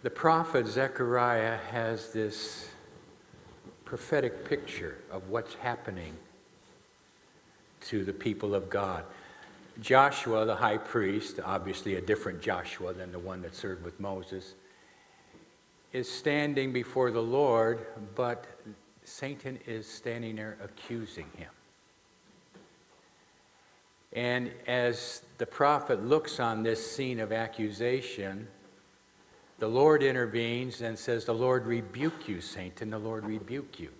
The prophet Zechariah has this prophetic picture of what's happening to the people of God. Joshua, the high priest, obviously a different Joshua than the one that served with Moses, is standing before the Lord, but Satan is standing there accusing him. And as the prophet looks on this scene of accusation, the Lord intervenes and says, The Lord rebuke you, Satan, the Lord rebuke you.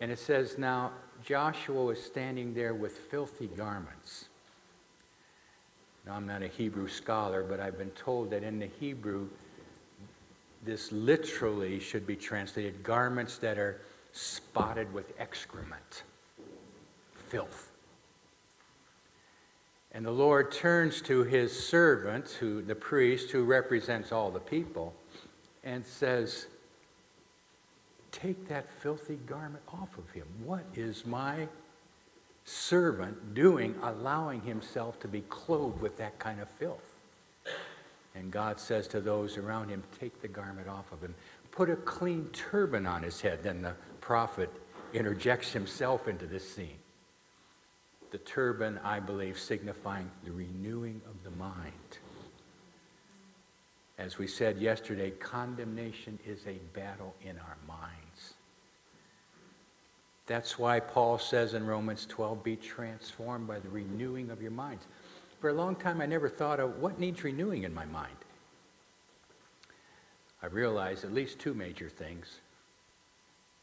And it says, Now Joshua was standing there with filthy garments. Now, I'm not a Hebrew scholar, but I've been told that in the Hebrew, this literally should be translated garments that are spotted with excrement, filth. And the Lord turns to his servant, who, the priest, who represents all the people, and says, Take that filthy garment off of him. What is my servant doing, allowing himself to be clothed with that kind of filth? And God says to those around him, Take the garment off of him. Put a clean turban on his head. Then the prophet interjects himself into this scene the turban, I believe, signifying the renewing of the mind. As we said yesterday, condemnation is a battle in our minds. That's why Paul says in Romans 12, be transformed by the renewing of your minds. For a long time, I never thought of what needs renewing in my mind. I realized at least two major things.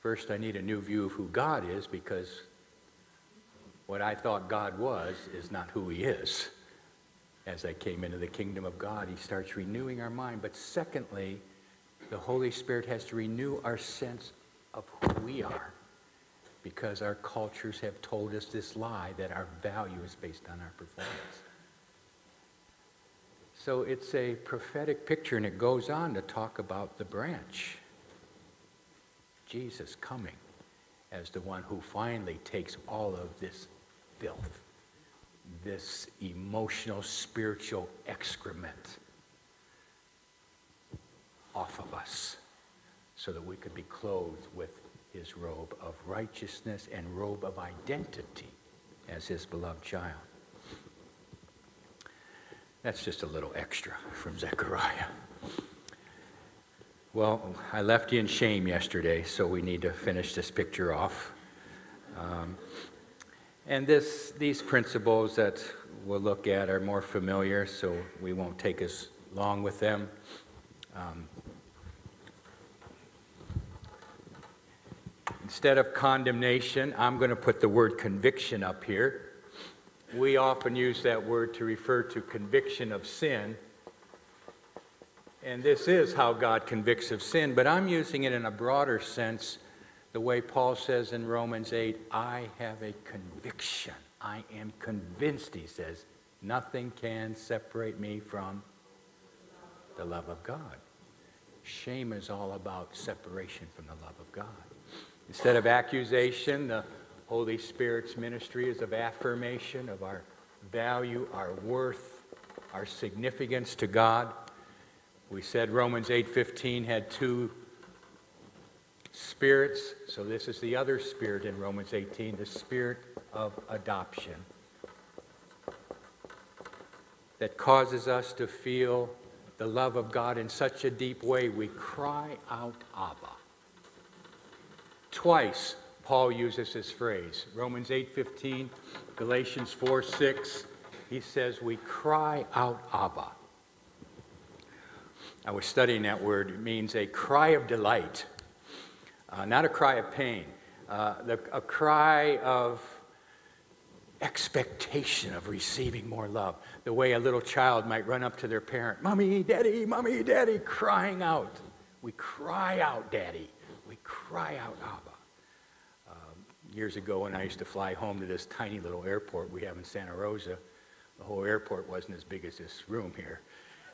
First, I need a new view of who God is because what I thought God was is not who He is. As I came into the kingdom of God, He starts renewing our mind. But secondly, the Holy Spirit has to renew our sense of who we are because our cultures have told us this lie that our value is based on our performance. So it's a prophetic picture, and it goes on to talk about the branch. Jesus coming as the one who finally takes all of this filth, this emotional, spiritual excrement off of us so that we could be clothed with his robe of righteousness and robe of identity as his beloved child. That's just a little extra from Zechariah. Well, I left you in shame yesterday, so we need to finish this picture off. Um, and this, these principles that we'll look at are more familiar, so we won't take as long with them. Um, instead of condemnation, I'm going to put the word conviction up here. We often use that word to refer to conviction of sin. And this is how God convicts of sin, but I'm using it in a broader sense the way Paul says in Romans 8, I have a conviction. I am convinced, he says, nothing can separate me from the love of God. Shame is all about separation from the love of God. Instead of accusation, the Holy Spirit's ministry is of affirmation of our value, our worth, our significance to God. We said Romans 8:15 had two spirits. So, this is the other spirit in Romans 18, the spirit of adoption that causes us to feel the love of God in such a deep way we cry out, Abba. Twice, Paul uses this phrase. Romans 8:15, Galatians 4:6, he says we cry out, Abba. I was studying that word. It means a cry of delight uh, not a cry of pain, uh, the, a cry of expectation of receiving more love. The way a little child might run up to their parent, Mommy, Daddy, Mommy, Daddy, crying out. We cry out, Daddy. We cry out, Abba. Um, years ago, when I used to fly home to this tiny little airport we have in Santa Rosa, the whole airport wasn't as big as this room here.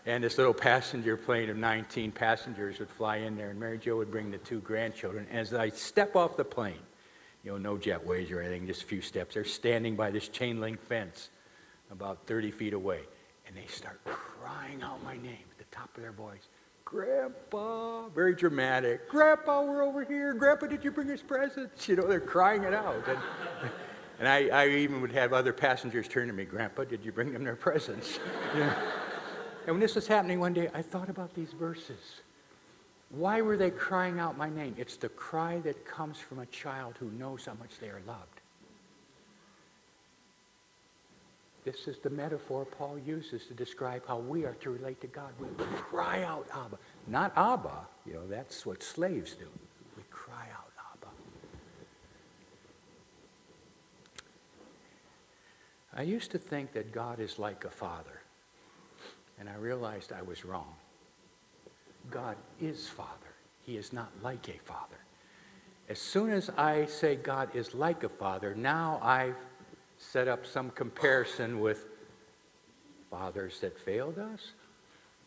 And this little passenger plane of 19 passengers would fly in there, and Mary Jo would bring the two grandchildren. As I step off the plane, you know, no jetways or anything, just a few steps, they're standing by this chain link fence about 30 feet away, and they start crying out my name at the top of their voice Grandpa, very dramatic. Grandpa, we're over here. Grandpa, did you bring us presents? You know, they're crying it out. And, and I, I even would have other passengers turn to me, Grandpa, did you bring them their presents? Yeah. And when this was happening one day, I thought about these verses. Why were they crying out my name? It's the cry that comes from a child who knows how much they are loved. This is the metaphor Paul uses to describe how we are to relate to God. We cry out, Abba. Not Abba, you know, that's what slaves do. We cry out, Abba. I used to think that God is like a father, and I realized I was wrong. God is Father. He is not like a father. As soon as I say God is like a father, now I've set up some comparison with fathers that failed us,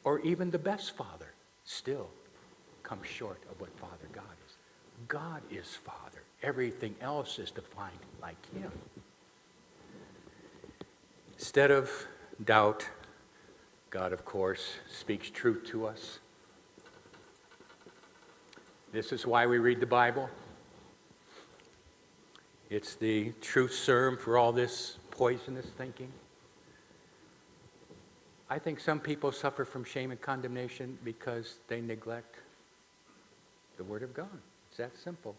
or even the best father still comes short of what Father God is. God is Father. Everything else is defined like Him. Instead of doubt, God, of course, speaks truth to us. This is why we read the Bible. It's the truth serum for all this poisonous thinking. I think some people suffer from shame and condemnation because they neglect the Word of God. It's that simple.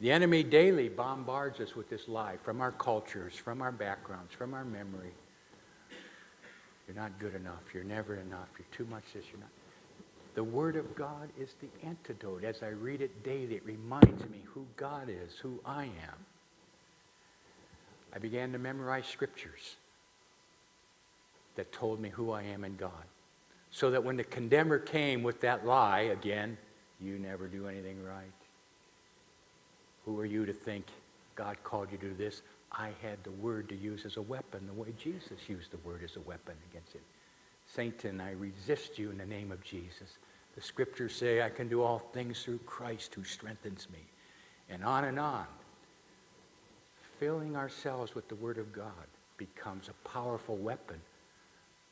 The enemy daily bombards us with this lie from our cultures, from our backgrounds, from our memory. You're not good enough. You're never enough. You're too much this. You're not. The Word of God is the antidote. As I read it daily, it reminds me who God is, who I am. I began to memorize scriptures that told me who I am in God. So that when the condemner came with that lie, again, you never do anything right. Who are you to think God called you to do this? I had the word to use as a weapon, the way Jesus used the word as a weapon against it. Satan, I resist you in the name of Jesus. The scriptures say I can do all things through Christ who strengthens me. And on and on. Filling ourselves with the Word of God becomes a powerful weapon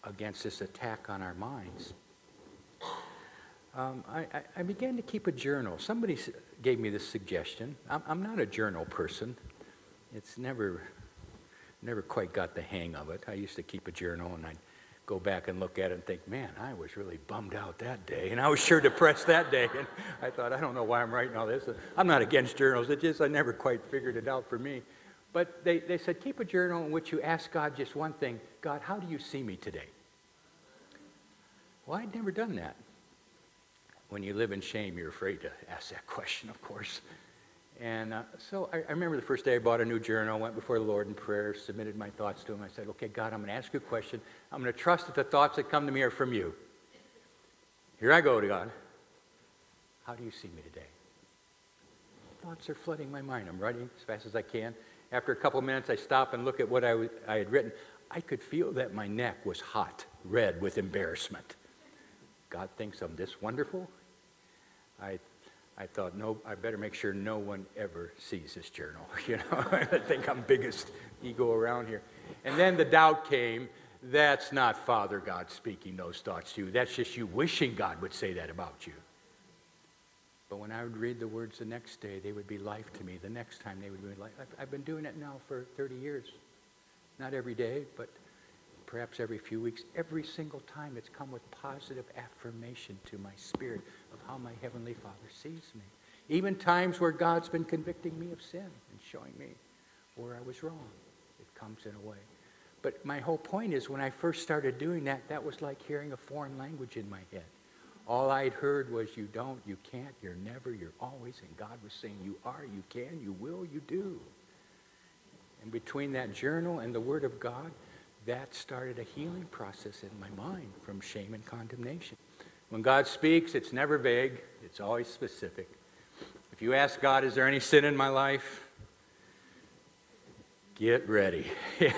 against this attack on our minds. Um, I, I, began to keep a journal. Somebody gave me this suggestion. I'm, I'm not a journal person. It's never, never quite got the hang of it. I used to keep a journal and I'd go back and look at it and think, man, I was really bummed out that day, and I was sure depressed that day. And I thought, I don't know why I'm writing all this. I'm not against journals. It just, I never quite figured it out for me. But they, they said, keep a journal in which you ask God just one thing God, how do you see me today? Well, I'd never done that. When you live in shame, you're afraid to ask that question, of course. And uh, so I, I, remember the first day I bought a new journal, went before the Lord in prayer, submitted my thoughts to Him. I said, Okay, God, I'm going to ask you a question. I'm going to trust that the thoughts that come to me are from you. Here I go to God. How do you see me today? Thoughts are flooding my mind. I'm writing as fast as I can. After a couple of minutes, I stop and look at what I, w- I had written. I could feel that my neck was hot, red with embarrassment. God thinks I'm this wonderful. I I thought, no, I better make sure no one ever sees this journal. You know, I think I'm biggest ego around here. And then the doubt came. That's not Father God speaking those thoughts to you. That's just you wishing God would say that about you. But when I would read the words the next day, they would be life to me. The next time they would be life. I've been doing it now for 30 years. Not every day, but perhaps every few weeks. Every single time it's come with positive affirmation to my spirit of how my Heavenly Father sees me. Even times where God's been convicting me of sin and showing me where I was wrong. It comes in a way. But my whole point is when I first started doing that, that was like hearing a foreign language in my head. All I'd heard was you don't, you can't, you're never, you're always. And God was saying you are, you can, you will, you do. And between that journal and the Word of God, that started a healing process in my mind from shame and condemnation. When God speaks, it's never vague, it's always specific. If you ask God, is there any sin in my life? Get ready.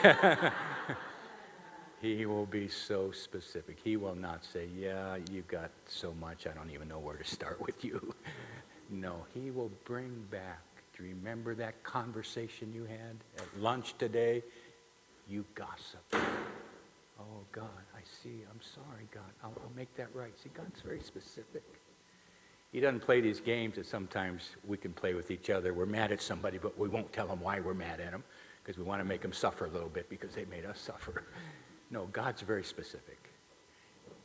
he will be so specific. He will not say, Yeah, you've got so much, I don't even know where to start with you. No, he will bring back. Do you remember that conversation you had at lunch today? You gossip. Oh, God, I see. I'm sorry, God. I'll, I'll make that right. See, God's very specific. He doesn't play these games that sometimes we can play with each other. We're mad at somebody, but we won't tell them why we're mad at them because we want to make them suffer a little bit because they made us suffer. No, God's very specific,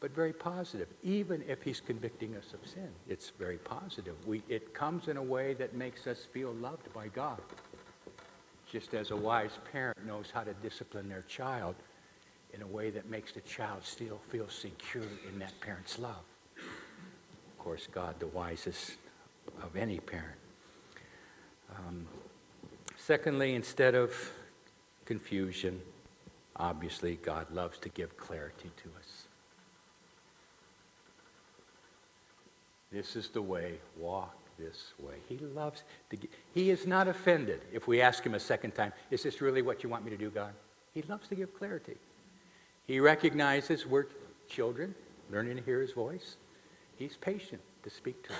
but very positive. Even if He's convicting us of sin, it's very positive. We, it comes in a way that makes us feel loved by God. Just as a wise parent knows how to discipline their child in a way that makes the child still feel secure in that parent's love. Of course, God, the wisest of any parent. Um, secondly, instead of confusion, obviously, God loves to give clarity to us. This is the way, walk this way. He loves to give, he is not offended if we ask him a second time, is this really what you want me to do, God? He loves to give clarity. He recognizes we're children, learning to hear his voice. He's patient to speak to us.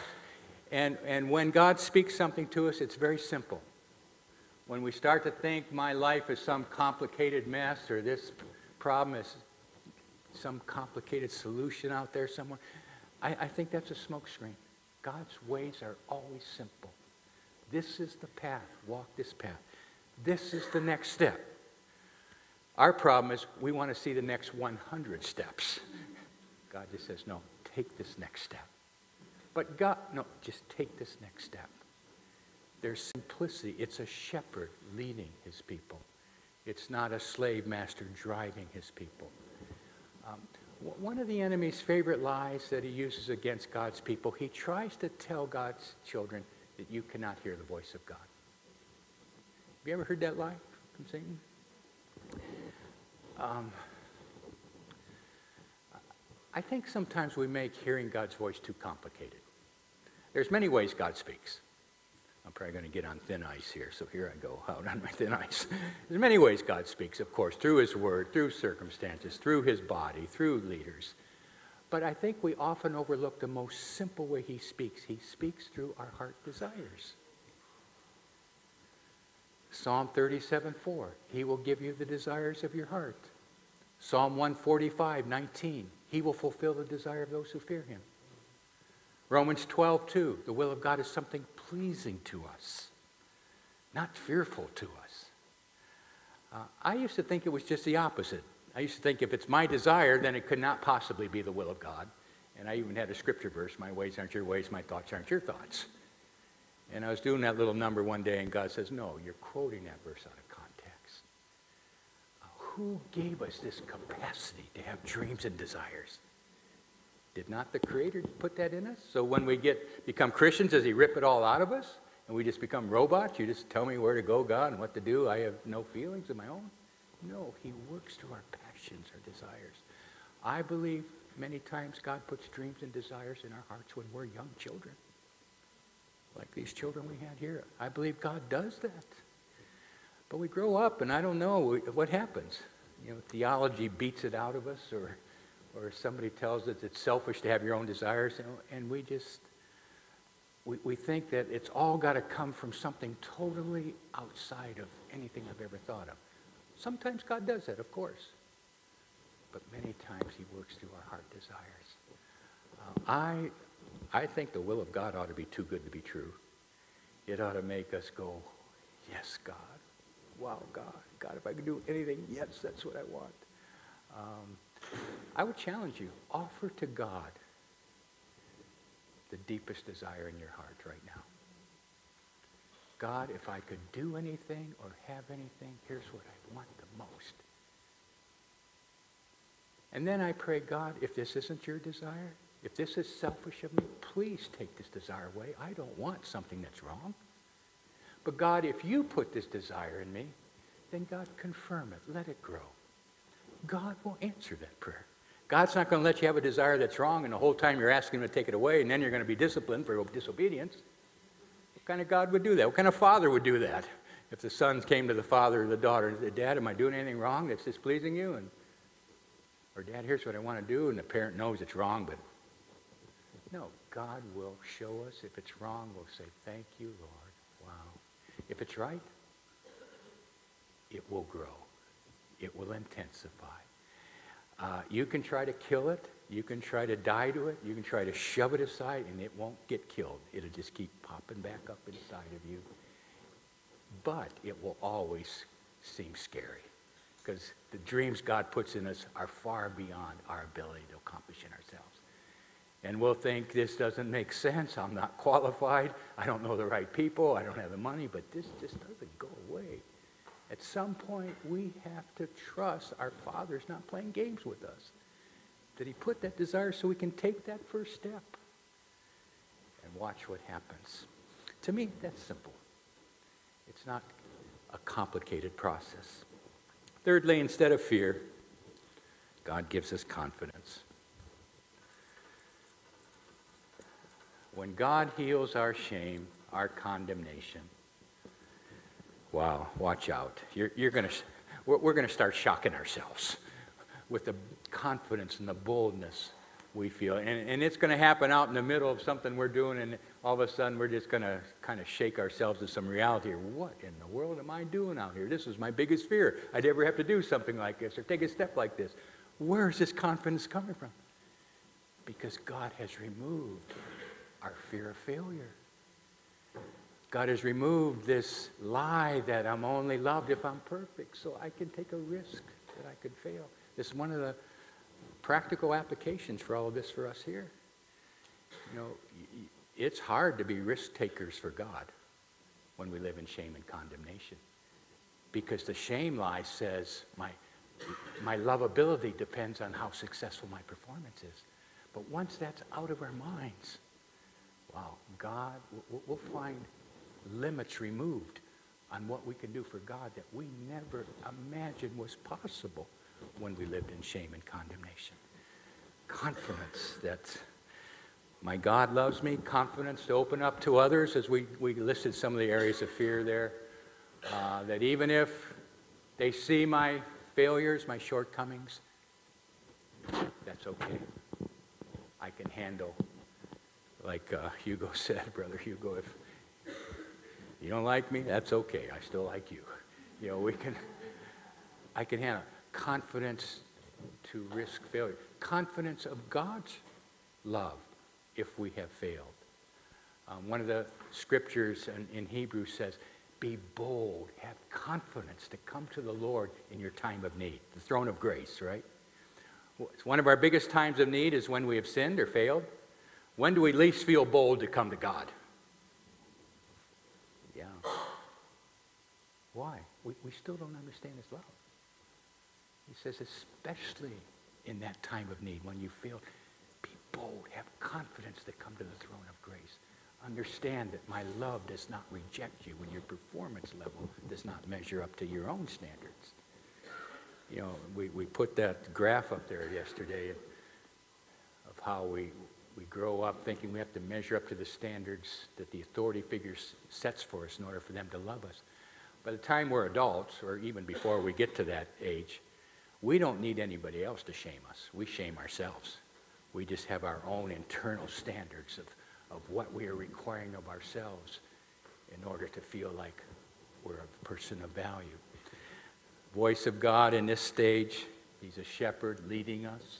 And, and when God speaks something to us, it's very simple. When we start to think my life is some complicated mess or this problem is some complicated solution out there somewhere, I, I think that's a smokescreen. God's ways are always simple. This is the path. Walk this path. This is the next step. Our problem is we want to see the next 100 steps. God just says, no, take this next step. But God, no, just take this next step. There's simplicity. It's a shepherd leading his people. It's not a slave master driving his people. Um, one of the enemy's favorite lies that he uses against God's people, he tries to tell God's children that you cannot hear the voice of God. Have you ever heard that lie from Satan? Um, I think sometimes we make hearing God's voice too complicated. There's many ways God speaks. I'm probably going to get on thin ice here, so here I go out on my thin ice. There's many ways God speaks, of course, through His Word, through circumstances, through His body, through leaders. But I think we often overlook the most simple way He speaks. He speaks through our heart desires. Psalm 37 4, He will give you the desires of your heart. Psalm 145 19, He will fulfill the desire of those who fear Him. Romans 12 2, the will of God is something pleasing to us, not fearful to us. Uh, I used to think it was just the opposite. I used to think if it's my desire, then it could not possibly be the will of God. And I even had a scripture verse My ways aren't your ways, my thoughts aren't your thoughts. And I was doing that little number one day, and God says, No, you're quoting that verse out of who gave us this capacity to have dreams and desires? Did not the Creator put that in us? So when we get become Christians, does He rip it all out of us? And we just become robots? You just tell me where to go, God, and what to do. I have no feelings of my own. No, He works through our passions, our desires. I believe many times God puts dreams and desires in our hearts when we're young children like these children we had here. I believe God does that. But we grow up, and I don't know what happens. You know, theology beats it out of us, or, or somebody tells us it's selfish to have your own desires, and we just, we, we think that it's all got to come from something totally outside of anything I've ever thought of. Sometimes God does that, of course. But many times he works through our heart desires. Uh, I I think the will of God ought to be too good to be true. It ought to make us go, yes, God. Wow, God. God, if I could do anything, yes, that's what I want. Um, I would challenge you, offer to God the deepest desire in your heart right now. God, if I could do anything or have anything, here's what I want the most. And then I pray, God, if this isn't your desire, if this is selfish of me, please take this desire away. I don't want something that's wrong. But God, if you put this desire in me, then God, confirm it. Let it grow. God will answer that prayer. God's not going to let you have a desire that's wrong, and the whole time you're asking Him to take it away, and then you're going to be disciplined for disobedience. What kind of God would do that? What kind of father would do that? If the son came to the father or the daughter and said, Dad, am I doing anything wrong that's displeasing you? And, or, Dad, here's what I want to do, and the parent knows it's wrong, but no, God will show us. If it's wrong, we'll say, Thank you, Lord. If it's right, it will grow, it will intensify. Uh, you can try to kill it. You can try to die to it. You can try to shove it aside, and it won't get killed. It'll just keep popping back up inside of you. But it will always seem scary because the dreams God puts in us are far beyond our ability to accomplish in ourselves. And we'll think this doesn't make sense. I'm not qualified. I don't know the right people. I don't have the money, but this just doesn't go away. At some point, we have to trust our Father's not playing games with us. That He put that desire so we can take that first step and watch what happens. To me, that's simple. It's not a complicated process. Thirdly, instead of fear, God gives us confidence. When God heals our shame, our condemnation, wow, watch out. You're, you're gonna, we're, going to start shocking ourselves with the confidence and the boldness we feel. And, and it's going to happen out in the middle of something we're doing, and all of a sudden we're just going to kind of shake ourselves to some reality. What in the world am I doing out here? This is my biggest fear. I'd ever have to do something like this or take a step like this. Where is this confidence coming from? Because God has removed our fear of failure. God has removed this lie that I'm only loved if I'm perfect, so I can take a risk that I could fail. This is one of the practical applications for all of this for us here. You know, it's hard to be risk takers for God when we live in shame and condemnation. Because the shame lie says my, my lovability depends on how successful my performance is. But once that's out of our minds, wow, God, we'll find limits removed on what we can do for God that we never imagined was possible when we lived in shame and condemnation. Confidence that my God loves me, confidence to open up to others, as we, we listed some of the areas of fear there. Uh, that even if they see my failures, my shortcomings, that's okay. I can handle, like uh, Hugo said, Brother Hugo, if you don't like me, that's okay. I still like you. You know, we can, I can handle confidence to risk failure, confidence of God's love if we have failed. Um, one of the scriptures in, in Hebrew says, be bold, have confidence to come to the Lord in your time of need, the throne of grace, right? One of our biggest times of need is when we have sinned or failed. When do we least feel bold to come to God? Yeah. Why? We, we still don't understand His love. He says, especially in that time of need, when you feel, be bold, have confidence to come to the throne of grace. Understand that my love does not reject you when your performance level does not measure up to your own standards. You know, we, we put that graph up there yesterday of how we, we grow up thinking we have to measure up to the standards that the authority figure sets for us in order for them to love us. By the time we're adults, or even before we get to that age, we don't need anybody else to shame us. We shame ourselves. We just have our own internal standards of, of what we are requiring of ourselves in order to feel like we're a person of value. Voice of God in this stage, He's a shepherd leading us.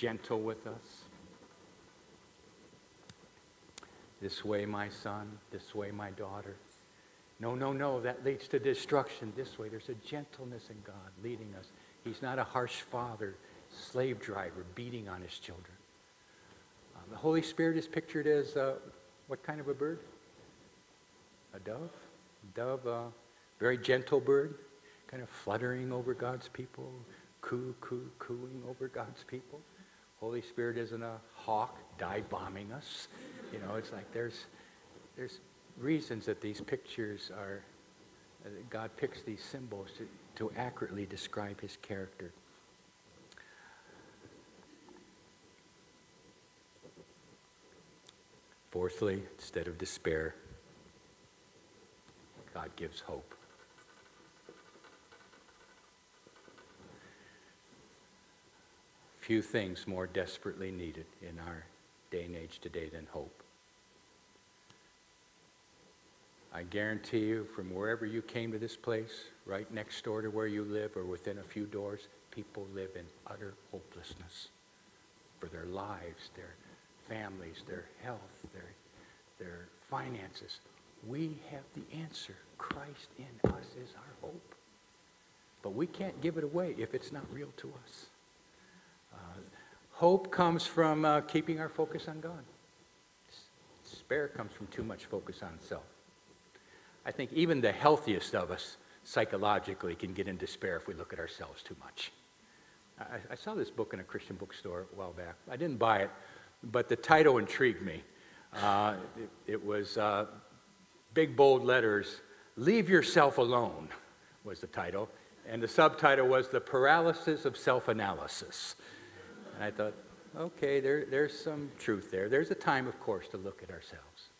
Gentle with us. This way, my son, this way, my daughter. No, no, no, that leads to destruction. This way, there's a gentleness in God leading us. He's not a harsh father, slave driver, beating on his children. Um, the Holy Spirit is pictured as uh, what kind of a bird? A dove? Dove, uh, very gentle bird, kind of fluttering over God's people, coo, coo, cooing over God's people. Holy Spirit isn't a hawk dive bombing us. You know, it's like there's, there's reasons that these pictures are, God picks these symbols to, to accurately describe his character. Fourthly, instead of despair, God gives hope. Few things more desperately needed in our day and age today than hope. I guarantee you, from wherever you came to this place, right next door to where you live or within a few doors, people live in utter hopelessness for their lives, their families, their health, their, their finances. We have the answer. Christ in us is our hope. But we can't give it away if it's not real to us. Uh, hope comes from uh, keeping our focus on God. Despair comes from too much focus on self. I think even the healthiest of us psychologically can get in despair if we look at ourselves too much. I, I saw this book in a Christian bookstore a while back. I didn't buy it, but the title intrigued me. Uh, it, it, was uh, big, bold letters Leave Yourself Alone, was the title. And the subtitle was The Paralysis of Self Analysis. And I thought, okay, there, there's some truth there. There's a time, of course, to look at ourselves.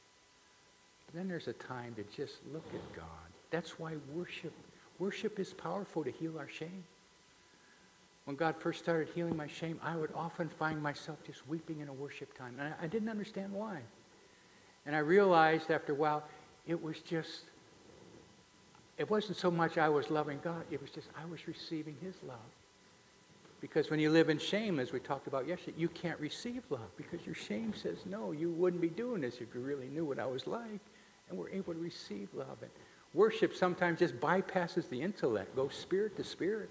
But then there's a time to just look at God. That's why worship, worship is powerful to heal our shame. When God first started healing my shame, I would often find myself just weeping in a worship time. And I, I didn't understand why. And I realized after a while, it was just, it wasn't so much I was loving God, it was just I was receiving His love. Because when you live in shame, as we talked about yesterday, you can't receive love because your shame says, no, you wouldn't be doing this if you really knew what I was like. And we're able to receive love. And worship sometimes just bypasses the intellect, goes spirit to spirit.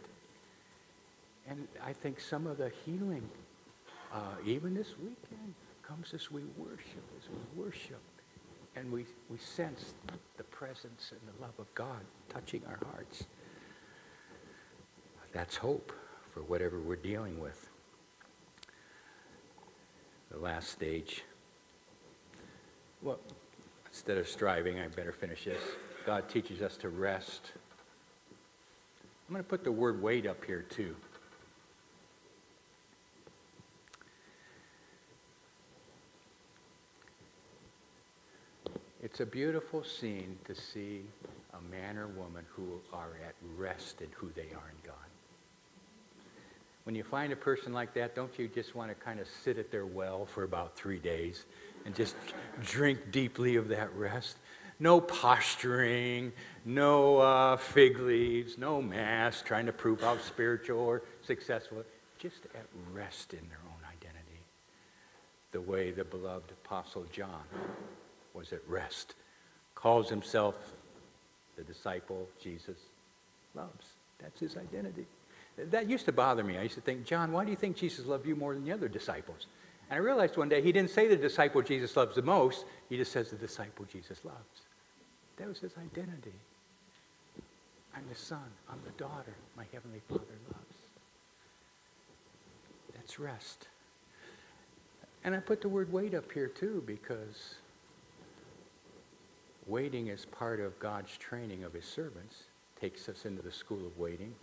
And I think some of the healing, uh, even this weekend, comes as we worship, as we worship. And we, we sense the presence and the love of God touching our hearts. That's hope for whatever we're dealing with. The last stage. Well, instead of striving, I better finish this. God teaches us to rest. I'm going to put the word wait up here too. It's a beautiful scene to see a man or woman who are at rest in who they are in God. When you find a person like that, don't you just want to kind of sit at their well for about three days and just drink deeply of that rest? No posturing, no uh, fig leaves, no mass trying to prove how spiritual or successful. Just at rest in their own identity. The way the beloved Apostle John was at rest. Calls himself the disciple Jesus loves. That's his identity. That used to bother me. I used to think, John, why do you think Jesus loved you more than the other disciples? And I realized one day he didn't say the disciple Jesus loves the most, he just says the disciple Jesus loves. That was his identity. I'm the son, I'm the daughter my heavenly Father loves. That's rest. And I put the word wait up here too because waiting is part of God's training of his servants, takes us into the school of waiting.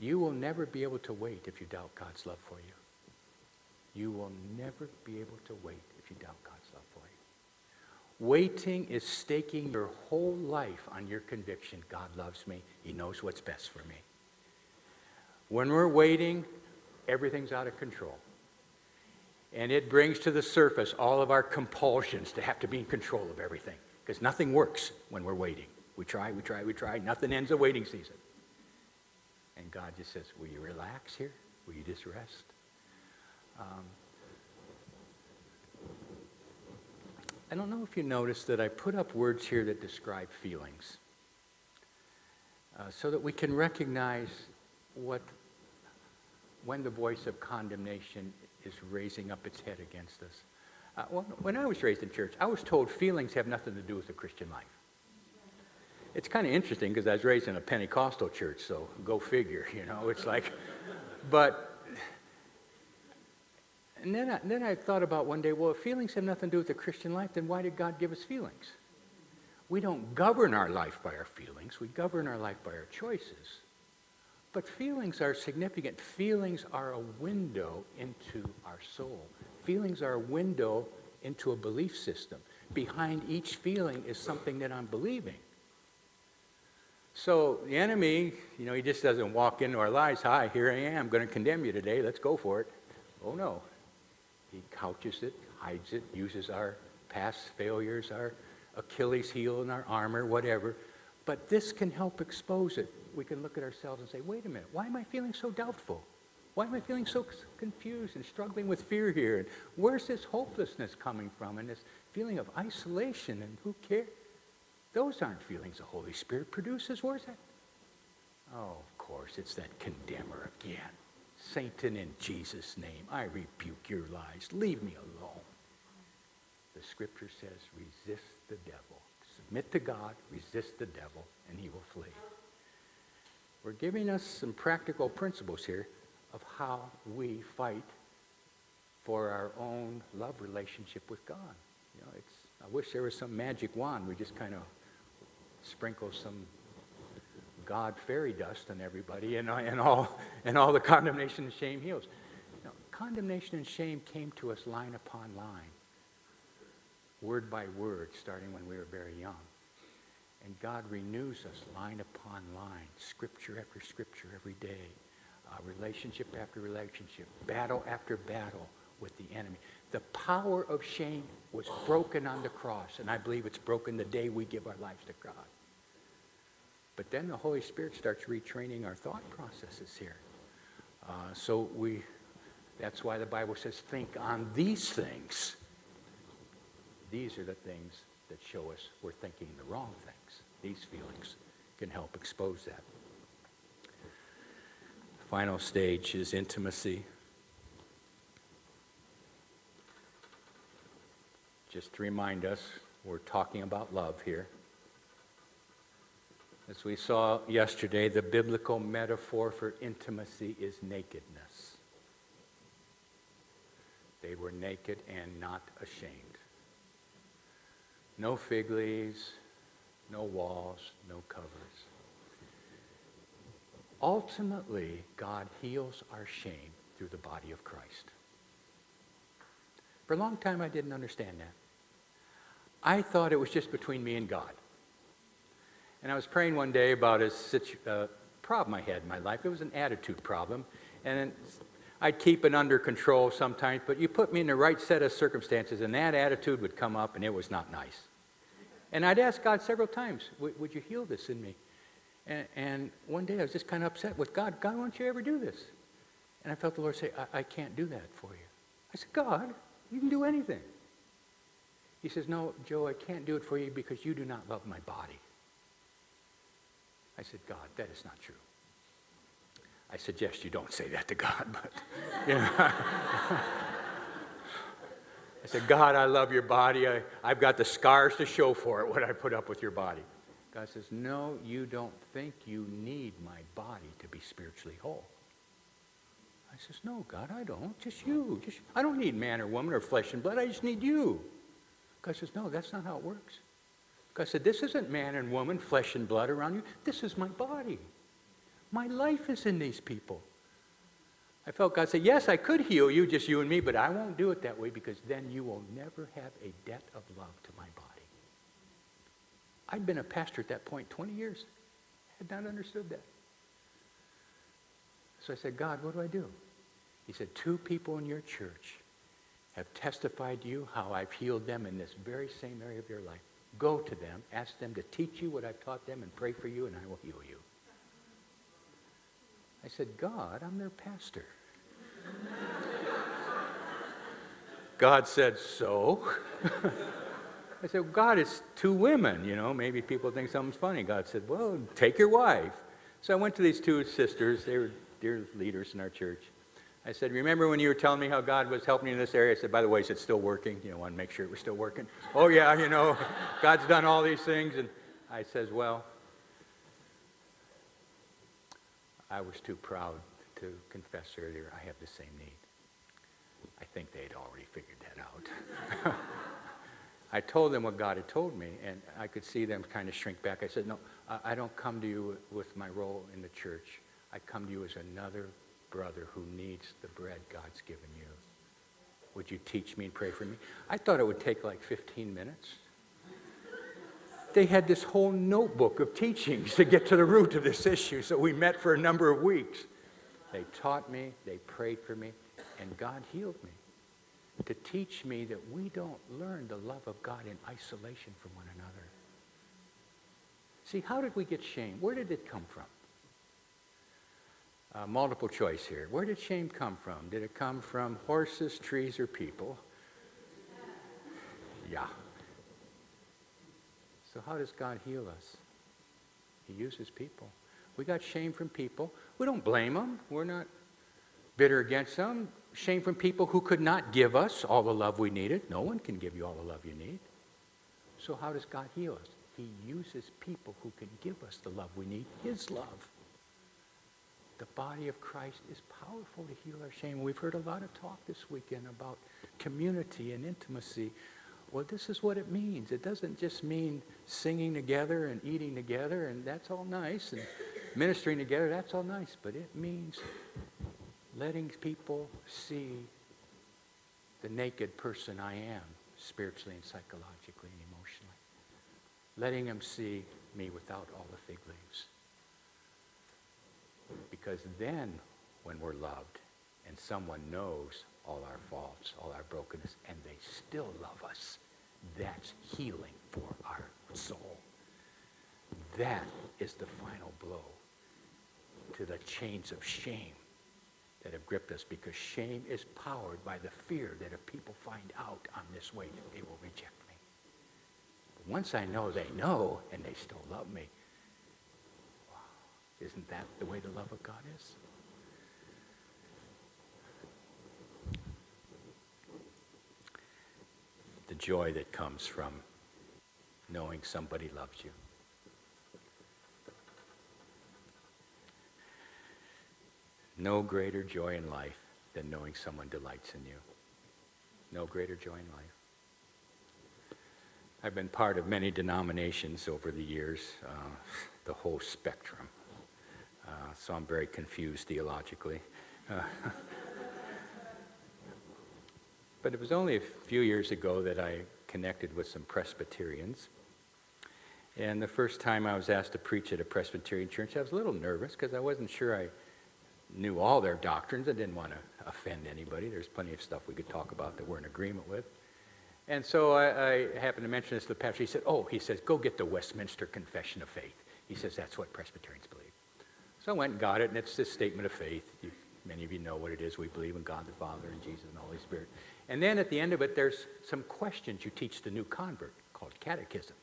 You will never be able to wait if you doubt God's love for you. You will never be able to wait if you doubt God's love for you. Waiting is staking your whole life on your conviction God loves me, He knows what's best for me. When we're waiting, everything's out of control. And it brings to the surface all of our compulsions to have to be in control of everything because nothing works when we're waiting. We try, we try, we try. Nothing ends the waiting season. And God just says, Will you relax here? Will you just rest? Um, I don't know if you noticed that I put up words here that describe feelings uh, so that we can recognize what, when the voice of condemnation is raising up its head against us. Uh, when I was raised in church, I was told feelings have nothing to do with the Christian life. It's kind of interesting because I was raised in a Pentecostal church, so go figure, you know. It's like, but, and then I, then I thought about one day, well, if feelings have nothing to do with the Christian life, then why did God give us feelings? We don't govern our life by our feelings, we govern our life by our choices. But feelings are significant. Feelings are a window into our soul. Feelings are a window into a belief system. Behind each feeling is something that I'm believing. So the enemy, you know, he just doesn't walk into our lives, hi, here I am, I'm going to condemn you today, let's go for it. Oh no. He couches it, hides it, uses our past failures, our, Achilles heel and our armor, whatever. But this can help expose it. We can look at ourselves and say, wait a minute, why am I feeling so doubtful? Why am I feeling so confused and struggling with fear here? And where's this hopelessness coming from and this feeling of isolation and who cares? Those aren't feelings the Holy Spirit produces. Where's that? Oh, of course, it's that condemner again. Satan, in Jesus' name, I rebuke your lies. Leave me alone. The scripture says, resist the devil. Submit to God, resist the devil, and he will flee. We're giving us some practical principles here of how we fight for our own love relationship with God. You know, it's, I wish there was some magic wand. We just kind of sprinkle some God fairy dust on everybody and, and, all, and all the condemnation and shame heals. Condemnation and shame came to us line upon line, word by word, starting when we were very young. And God renews us line upon line, scripture after scripture every day uh, relationship after relationship, battle after battle with the enemy. The power of shame was broken on the cross, and I believe it's broken the day we give our lives to God. But then the Holy Spirit starts retraining our thought processes here. Uh, so we, that's why the Bible says, think on these things. These are the things that show us we're thinking the wrong things. These feelings can help expose that final stage is intimacy. Just to remind us, we're talking about love here. As we saw yesterday, the biblical metaphor for intimacy is nakedness. They were naked and not ashamed. No fig leaves, no walls, no covers. Ultimately, God heals our shame through the body of Christ. For a long time, I didn't understand that. I thought it was just between me and God. And I was praying one day about a uh, problem I had in my life. It was an attitude problem. And I'd keep it under control sometimes, but you put me in the right set of circumstances, and that attitude would come up, and it was not nice. And I'd ask God several times, Would you heal this in me? And, and one day I was just kind of upset with God. God, why don't you ever do this? And I felt the Lord say, I, I can't do that for you. I said, God, you can do anything. He says, No, Joe, I can't do it for you because you do not love my body. I said, God, that is not true. I suggest you don't say that to God, but you know. I said, God, I love your body. I, I've got the scars to show for it, what I put up with your body. God says, No, you don't think you need my body to be spiritually whole. I says, No, God, I don't. Just you. Just, I don't need man or woman or flesh and blood. I just need you. God says, No, that's not how it works. God said, This isn't man and woman, flesh and blood around you. This is my body. My life is in these people. I felt God say, Yes, I could heal you, just you and me, but I won't do it that way because then you will never have a debt of love to my body. I'd been a pastor at that point 20 years. Had not understood that. So I said, God, what do I do? He said, two people in your church have testified to you how I've healed them in this very same area of your life. Go to them, ask them to teach you what I've taught them, and pray for you, and I will heal you. I said, God, I'm their pastor. God said, so? I said, well, God, it's two women, you know, maybe people think something's funny. God said, well, take your wife. So I went to these two sisters. They were dear leaders in our church. I said, remember when you were telling me how God was helping you in this area? I said, by the way, is it still working? You know, I want to make sure it was still working. oh, yeah, you know, God's done all these things. And I says, well, I was too proud to confess earlier I have the same need. I think they had already figured that out. I told them what God had told me, and I could see them kind of shrink back. I said, No, I don't come to you with my role in the church. I come to you as another brother who needs the bread God's given you. Would you teach me and pray for me? I thought it would take like 15 minutes. They had this whole notebook of teachings to get to the root of this issue, so we met for a number of weeks. They taught me, they prayed for me, and God healed me. to teach me that we don't learn the love of God in isolation from one another. See, how did we get shame? Where did it come from? Uh, multiple choice here. Where did shame come from? Did it come from horses, trees, or people? Yeah. So, how does God heal us? He uses people. We got shame from people. We don't blame them. We're not bitter against them. Shame from people who could not give us all the love we needed. No one can give you all the love you need. So, how does God heal us? He uses people who can give us the love we need, His love. The body of Christ is powerful to heal our shame. We've heard a lot of talk this weekend about community and intimacy. Well, this is what it means. It doesn't just mean singing together and eating together, and that's all nice, and ministering together, that's all nice, but it means letting people see the naked person I am, spiritually and psychologically and emotionally letting them see me without all the fig leaves. Because then, when we're loved and someone knows all our faults, all our brokenness, and they still love us, that's healing for our soul. That is the final blow to the chains of shame that have gripped us because shame is powered by the fear that if people find out I'm this way, they will reject me. once I know they know and they still love me, isn't that the way the love of God is? The joy that comes from knowing somebody loves you. No greater joy in life than knowing someone delights in you. No greater joy in life. I've been part of many denominations over the years, uh, the whole spectrum. Uh, so I'm very confused theologically. Uh, but it was only a few years ago that I connected with some Presbyterians. And the first time I was asked to preach at a Presbyterian church, I was a little nervous because I wasn't sure I knew all their doctrines. I didn't want to offend anybody. There's plenty of stuff we could talk about that we're in agreement with. And so I, I, happened to mention this to the pastor. He said, Oh, he says, go get the Westminster Confession of Faith. He says, that's what Presbyterians believe. So I went and got it, and it's this statement of faith. You, many of you know what it is. We believe in God the Father and Jesus and the Holy Spirit. And then at the end of it, there's some questions you teach the new convert called catechism.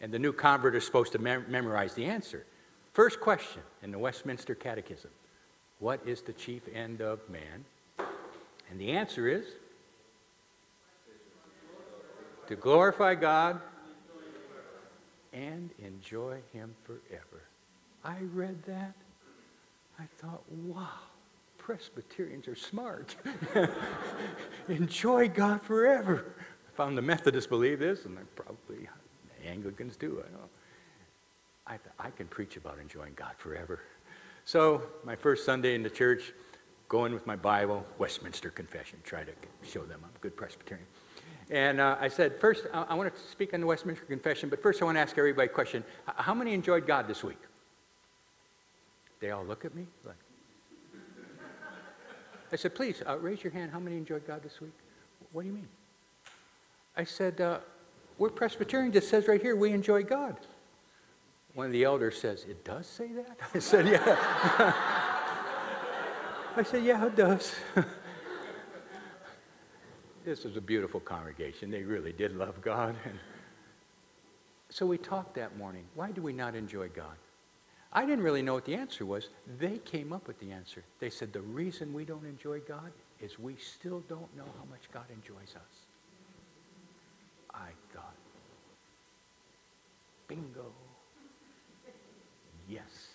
And the new convert is supposed to mem- memorize the answer. First question in the Westminster Catechism What is the chief end of man? And the answer is to glorify God and enjoy Him forever. I read that. I thought, wow, Presbyterians are smart. enjoy God forever. I found the Methodists believe this, and they probably Anglicans do. I know. I, I can preach about enjoying God forever. So, my first Sunday in the church, going with my Bible, Westminster Confession, try to show them I'm a good Presbyterian. And uh, I said, first, I, I want to speak on the Westminster Confession, but first I want to ask everybody a question. How many enjoyed God this week? They all look at me like. I said, please, uh, raise your hand. How many enjoyed God this week? What do you mean? I said, uh, we're Presbyterians. It says right here, we enjoy God. One of the elders says, it does say that? I said, yeah. I said, yeah, it does. this was a beautiful congregation. They really did love God. And so we talked that morning. Why do we not enjoy God? I didn't really know what the answer was. They came up with the answer. They said the reason we don't enjoy God is we still don't know how much God enjoys us. I thought, bingo. Yes.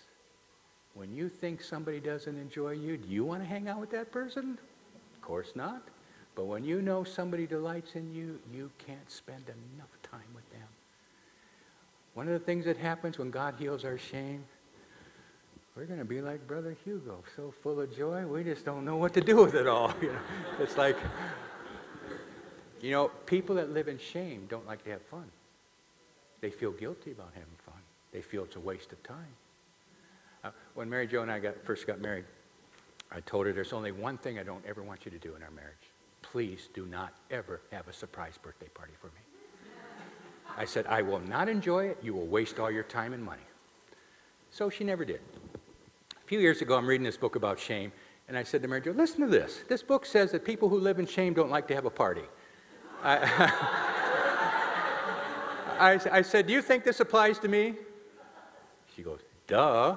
When you think somebody doesn't enjoy you, do you want to hang out with that person? Of course not. But when you know somebody delights in you, you can't spend enough time with them. One of the things that happens when God heals our shame, we're going to be like Brother Hugo, so full of joy, we just don't know what to do with it all. You know? It's like, you know, people that live in shame don't like to have fun. They feel guilty about having fun. They feel it's a waste of time. Uh, when Mary Jo and I got, first got married, I told her there's only one thing I don't ever want you to do in our marriage. please do not ever have a surprise birthday party for me. I said, I will not enjoy it. You will waste all your time and money. So she never did. A few years ago, I'm reading this book about shame, and I said to Mary Jo, listen to this. This book says that people who live in shame don't like to have a party. I, I, I said, Do you think this applies to me? She goes, Duh.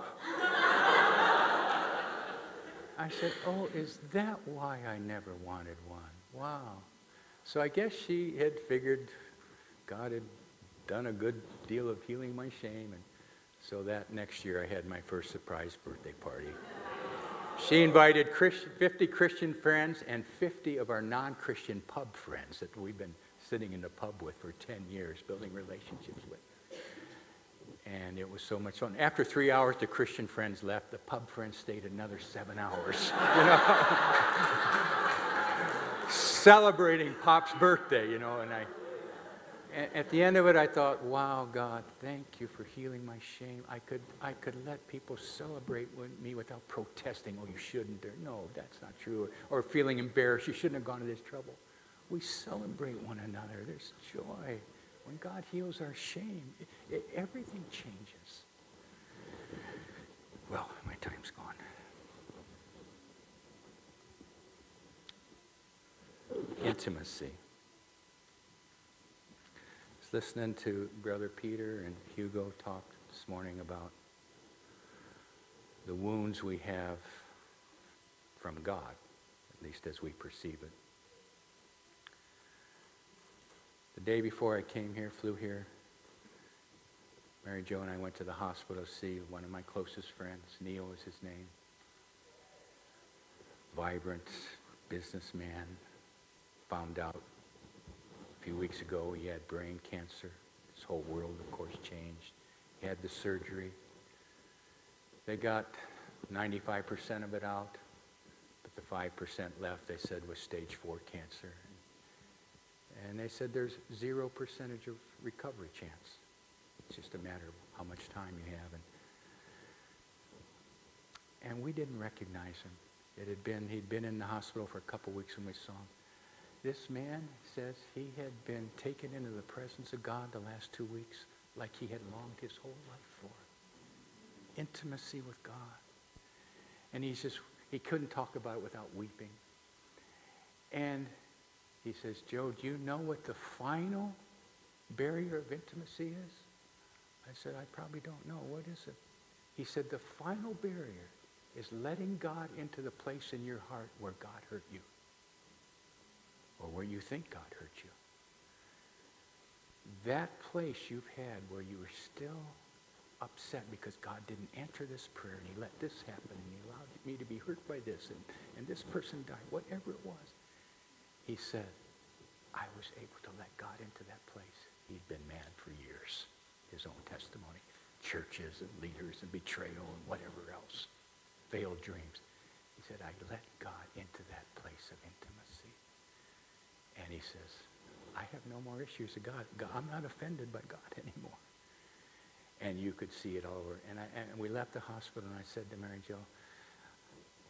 I said, Oh, is that why I never wanted one? Wow. So I guess she had figured God had done a good deal of healing my shame. And so that next year I had my first surprise birthday party. She invited 50 Christian friends and 50 of our non Christian pub friends that we've been sitting in the pub with for 10 years, building relationships with. And it was so much fun. After three hours, the Christian friends left. The pub friends stayed another seven hours. You know, celebrating Pop's birthday. You know, and I at the end of it, I thought, wow, God, thank you for healing my shame. I could, I could let people celebrate with me without protesting, oh, you shouldn't. Or, no, that's not true. Or, or feeling embarrassed, you shouldn't have gone to this trouble. We celebrate one another. There's joy. When God heals our shame, it, it, everything changes. Well, my time's gone. Intimacy listening to Brother Peter and Hugo talk this morning about the wounds we have from God, at least as we perceive it. The day before I came here, flew here, Mary Jo and I went to the hospital to see one of my closest friends. Neil is his name. Vibrant businessman. Found out a few weeks ago, he had brain cancer. His whole world, of course, changed. He had the surgery. They got 95% of it out, but the 5% left, they said, was stage four cancer. And they said there's zero percentage of recovery chance. It's just a matter of how much time you have. And, and we didn't recognize him. It had been, he'd been in the hospital for a couple weeks when we saw him. This man says he had been taken into the presence of God the last two weeks like he had longed his whole life for. Intimacy with God. And he's just, he couldn't talk about it without weeping. And he says, Joe, do you know what the final barrier of intimacy is? I said, I probably don't know. What is it? He said, the final barrier is letting God into the place in your heart where God hurt you or where you think God hurt you. That place you've had where you were still upset because God didn't answer this prayer and he let this happen and he allowed me to be hurt by this and, and this person died, whatever it was. He said, I was able to let God into that place. He'd been mad for years, his own testimony. Churches and leaders and betrayal and whatever else. Failed dreams. He said, I let God into that place of intimacy. And he says, I have no more issues with God. God I'm not offended by God anymore. And you could see it all over. And, I, and we left the hospital, and I said to Mary Jo,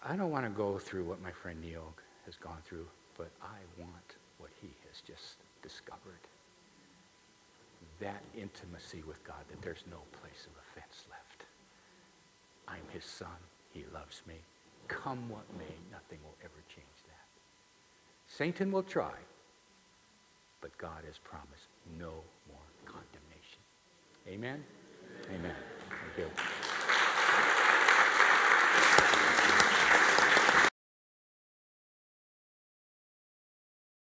I don't want to go through what my friend Neil has gone through, but I want what he has just discovered. That intimacy with God, that there's no place of offense left. I'm his son. He loves me. Come what may, nothing will ever change that. Satan will try, but God has promised no more condemnation. Amen? Amen. Amen. Thank you.